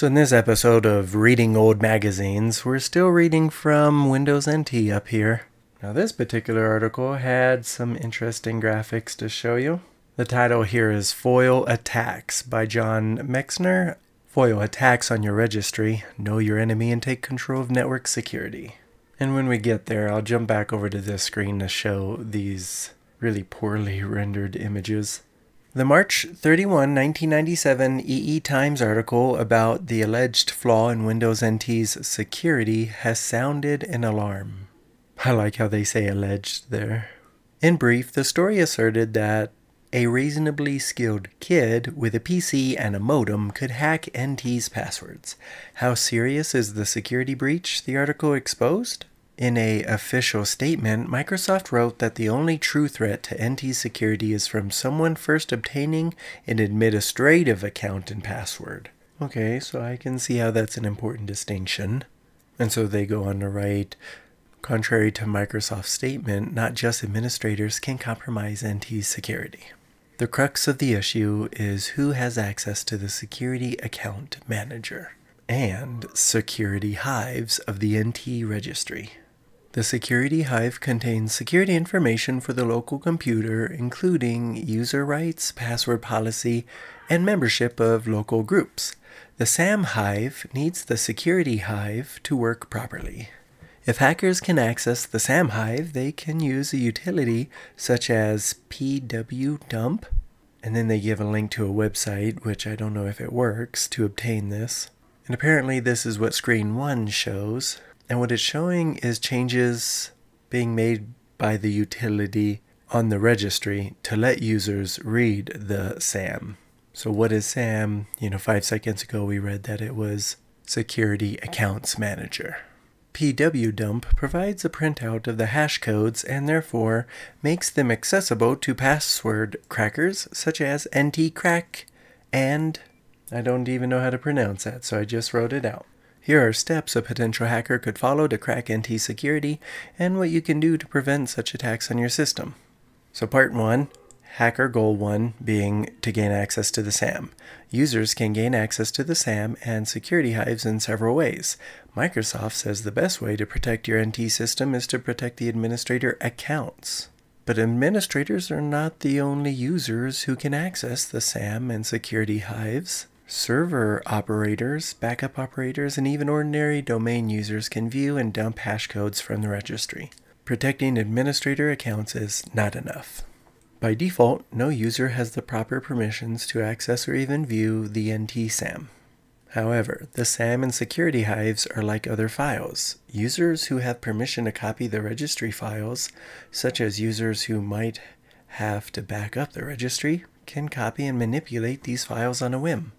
So, in this episode of Reading Old Magazines, we're still reading from Windows NT up here. Now, this particular article had some interesting graphics to show you. The title here is Foil Attacks by John Mexner. Foil attacks on your registry, know your enemy, and take control of network security. And when we get there, I'll jump back over to this screen to show these really poorly rendered images. The March 31, 1997 EE Times article about the alleged flaw in Windows NT's security has sounded an alarm. I like how they say alleged there. In brief, the story asserted that a reasonably skilled kid with a PC and a modem could hack NT's passwords. How serious is the security breach the article exposed? In a official statement, Microsoft wrote that the only true threat to NT security is from someone first obtaining an administrative account and password. Okay, so I can see how that's an important distinction. And so they go on to write, contrary to Microsoft's statement, not just administrators can compromise NT security. The crux of the issue is who has access to the security account manager and security hives of the NT registry. The Security Hive contains security information for the local computer, including user rights, password policy, and membership of local groups. The SAM Hive needs the Security Hive to work properly. If hackers can access the SAM Hive, they can use a utility such as pwdump, and then they give a link to a website, which I don't know if it works, to obtain this. And apparently this is what screen 1 shows. And what it's showing is changes being made by the utility on the registry to let users read the SAM. So what is SAM? You know, five seconds ago we read that it was Security Accounts Manager. pwdump provides a printout of the hash codes and therefore makes them accessible to password crackers such as ntcrack and I don't even know how to pronounce that, so I just wrote it out. Here are steps a potential hacker could follow to crack NT security and what you can do to prevent such attacks on your system. So part 1, hacker goal 1 being to gain access to the SAM. Users can gain access to the SAM and security hives in several ways. Microsoft says the best way to protect your NT system is to protect the administrator accounts. But administrators are not the only users who can access the SAM and security hives. Server operators, backup operators, and even ordinary domain users can view and dump hash codes from the registry. Protecting administrator accounts is not enough. By default, no user has the proper permissions to access or even view the NT SAM. However, the SAM and security hives are like other files. Users who have permission to copy the registry files, such as users who might have to back up the registry, can copy and manipulate these files on a whim.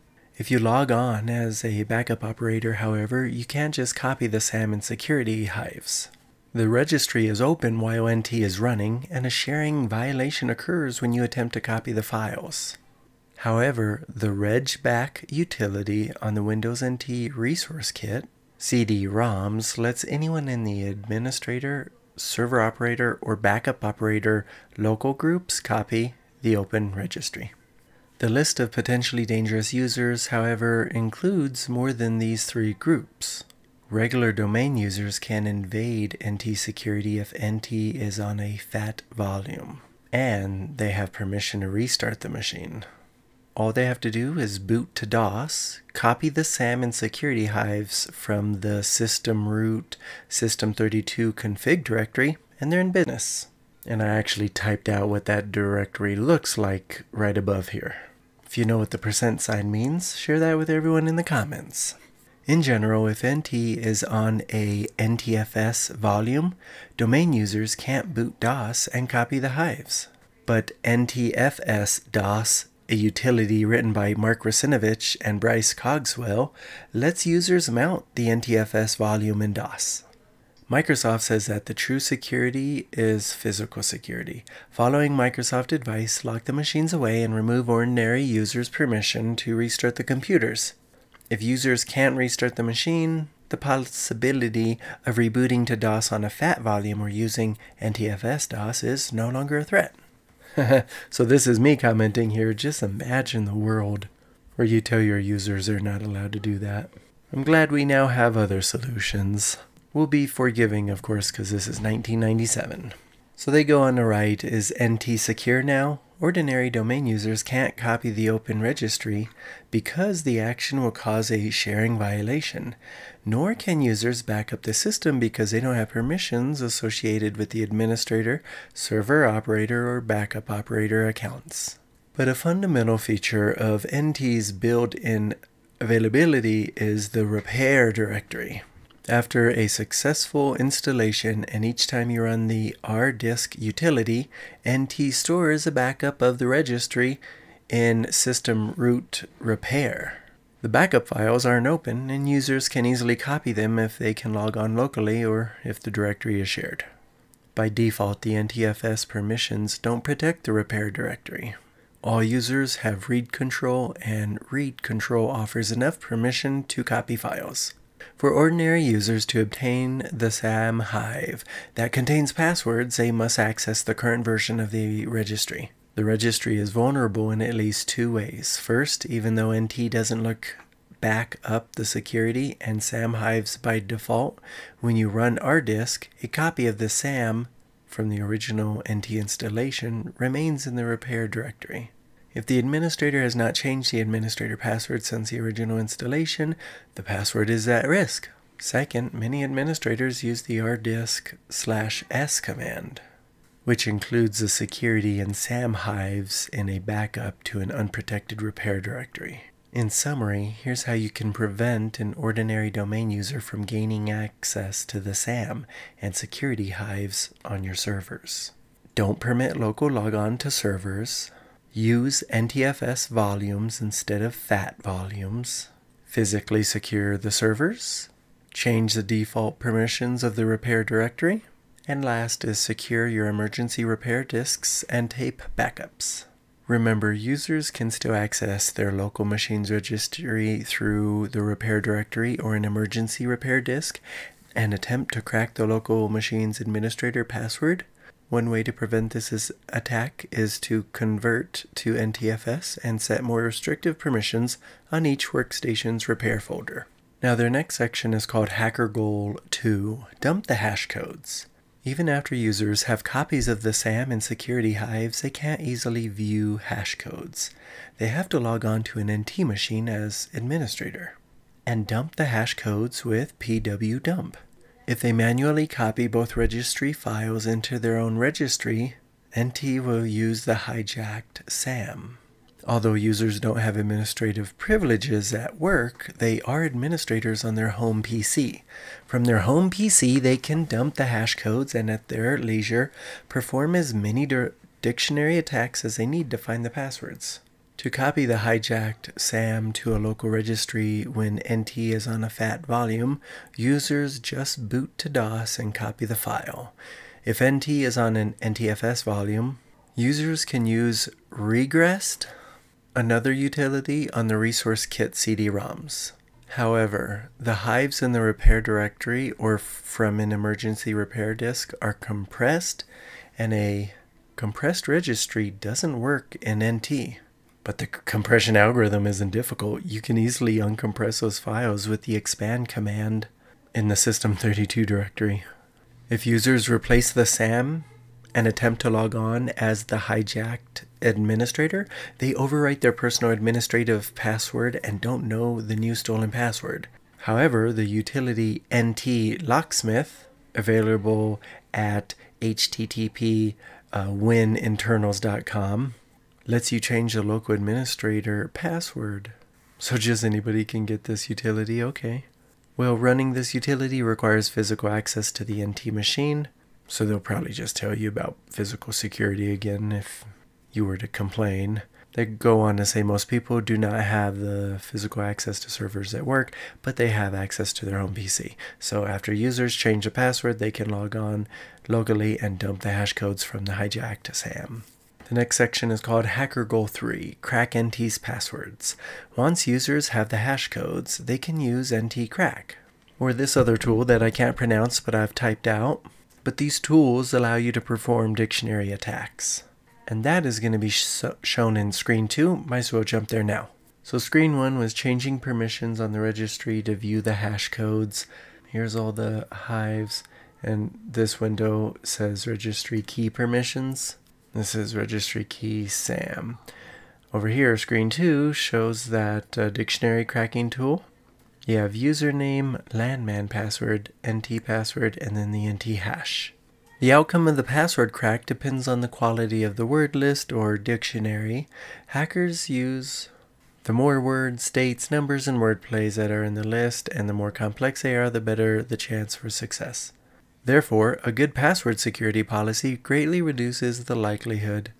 If you log on as a backup operator, however, you can't just copy the SAM and security hives. The registry is open while NT is running, and a sharing violation occurs when you attempt to copy the files. However, the regback utility on the Windows NT Resource Kit, CD-ROMs, lets anyone in the administrator, server operator, or backup operator local groups copy the open registry. The list of potentially dangerous users, however, includes more than these three groups. Regular domain users can invade NT security if NT is on a fat volume, and they have permission to restart the machine. All they have to do is boot to DOS, copy the SAM and security hives from the system root system32 config directory, and they're in business. And I actually typed out what that directory looks like right above here. If you know what the percent sign means, share that with everyone in the comments. In general, if NT is on a NTFS volume, domain users can't boot DOS and copy the hives. But NTFS DOS, a utility written by Mark Russinovich and Bryce Cogswell, lets users mount the NTFS volume in DOS. Microsoft says that the true security is physical security. Following Microsoft advice, lock the machines away and remove ordinary users' permission to restart the computers. If users can't restart the machine, the possibility of rebooting to DOS on a fat volume or using NTFS DOS is no longer a threat. so this is me commenting here. Just imagine the world where you tell your users they're not allowed to do that. I'm glad we now have other solutions. We'll be forgiving, of course, because this is 1997. So they go on to write, is NT secure now? Ordinary domain users can't copy the open registry because the action will cause a sharing violation. Nor can users back up the system because they don't have permissions associated with the administrator, server operator, or backup operator accounts. But a fundamental feature of NT's built-in availability is the repair directory. After a successful installation and each time you run the rdisk utility, NT stores a backup of the registry in system root repair. The backup files aren't open and users can easily copy them if they can log on locally or if the directory is shared. By default, the NTFS permissions don't protect the repair directory. All users have read control and read control offers enough permission to copy files. For ordinary users to obtain the SAM Hive that contains passwords, they must access the current version of the registry. The registry is vulnerable in at least two ways. First, even though NT doesn't look back up the security and SAM Hives by default, when you run rdisk, a copy of the SAM from the original NT installation remains in the repair directory. If the administrator has not changed the administrator password since the original installation, the password is at risk. Second, many administrators use the rdisk slash s command, which includes the security and SAM hives in a backup to an unprotected repair directory. In summary, here's how you can prevent an ordinary domain user from gaining access to the SAM and security hives on your servers. Don't permit local logon to servers. Use NTFS volumes instead of FAT volumes. Physically secure the servers. Change the default permissions of the repair directory. And last is secure your emergency repair disks and tape backups. Remember, users can still access their local machine's registry through the repair directory or an emergency repair disk and attempt to crack the local machine's administrator password one way to prevent this attack is to convert to NTFS and set more restrictive permissions on each workstation's repair folder. Now their next section is called Hacker Goal 2, Dump the Hash Codes. Even after users have copies of the SAM and security hives, they can't easily view hash codes. They have to log on to an NT machine as administrator and dump the hash codes with pwdump. If they manually copy both registry files into their own registry, NT will use the hijacked SAM. Although users don't have administrative privileges at work, they are administrators on their home PC. From their home PC, they can dump the hash codes and at their leisure perform as many dictionary attacks as they need to find the passwords. To copy the hijacked SAM to a local registry when NT is on a fat volume, users just boot to DOS and copy the file. If NT is on an NTFS volume, users can use regrest, another utility on the resource kit CD-ROMs. However, the hives in the repair directory or from an emergency repair disk are compressed and a compressed registry doesn't work in NT. But the compression algorithm isn't difficult. You can easily uncompress those files with the expand command in the system32 directory. If users replace the SAM and attempt to log on as the hijacked administrator, they overwrite their personal administrative password and don't know the new stolen password. However, the utility NT Locksmith, available at http uh, wininternals.com, lets you change the local administrator password. So just anybody can get this utility, okay. Well, running this utility requires physical access to the NT machine, so they'll probably just tell you about physical security again if you were to complain. They go on to say most people do not have the physical access to servers at work, but they have access to their own PC. So after users change the password, they can log on locally and dump the hash codes from the hijacked SAM. The next section is called Hacker Goal 3 Crack NT's Passwords. Once users have the hash codes, they can use NT Crack, or this other tool that I can't pronounce but I've typed out. But these tools allow you to perform dictionary attacks. And that is going to be sh shown in screen 2. Might as well jump there now. So screen one was changing permissions on the registry to view the hash codes. Here's all the hives. And this window says registry key permissions. This is registry key SAM. Over here, screen two shows that uh, dictionary cracking tool. You have username, LanMan password, NT password, and then the NT hash. The outcome of the password crack depends on the quality of the word list or dictionary. Hackers use the more words, dates, numbers, and word plays that are in the list, and the more complex they are, the better the chance for success. Therefore, a good password security policy greatly reduces the likelihood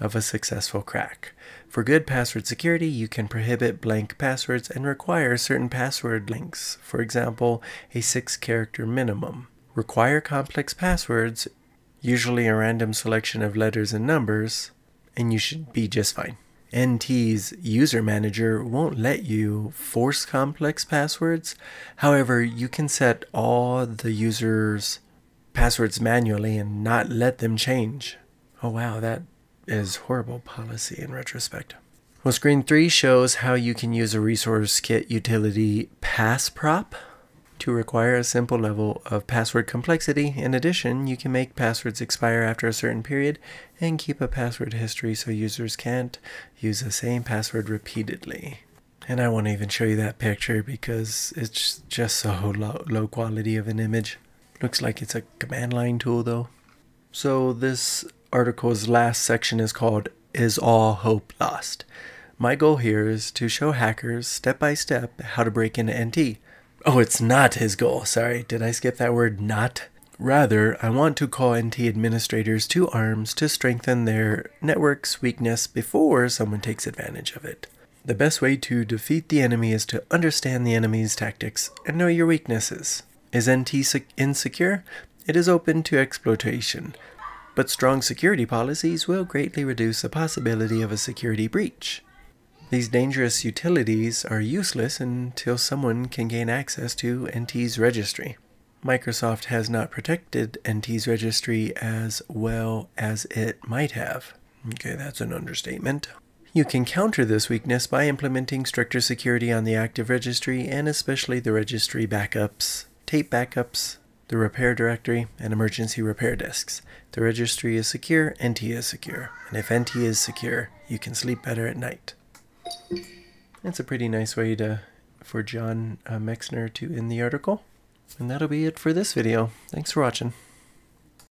of a successful crack. For good password security, you can prohibit blank passwords and require certain password lengths, for example, a six character minimum. Require complex passwords, usually a random selection of letters and numbers, and you should be just fine. NT's user manager won't let you force complex passwords. However, you can set all the user's passwords manually and not let them change. Oh wow, that is horrible policy in retrospect. Well, screen 3 shows how you can use a resource kit utility passprop to require a simple level of password complexity. In addition, you can make passwords expire after a certain period and keep a password history so users can't use the same password repeatedly. And I won't even show you that picture because it's just so low, low quality of an image. Looks like it's a command line tool though. So this article's last section is called Is All Hope Lost? My goal here is to show hackers step by step how to break into NT. Oh, it's not his goal. Sorry, did I skip that word not? Rather, I want to call NT administrators to arms to strengthen their network's weakness before someone takes advantage of it. The best way to defeat the enemy is to understand the enemy's tactics and know your weaknesses. Is NT insecure? It is open to exploitation, but strong security policies will greatly reduce the possibility of a security breach. These dangerous utilities are useless until someone can gain access to NT's registry. Microsoft has not protected NT's registry as well as it might have. Okay, that's an understatement. You can counter this weakness by implementing stricter security on the Active Registry and especially the registry backups, tape backups, the repair directory, and emergency repair disks. The registry is secure, NT is secure. And if NT is secure, you can sleep better at night. That's a pretty nice way to for John uh, Mexner to end the article. And that'll be it for this video. Thanks for watching.